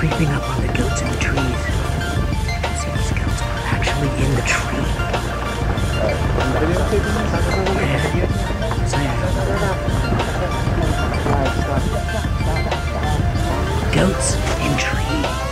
creeping up on the goats in the trees. See, the goats are actually in the tree. Goats in trees.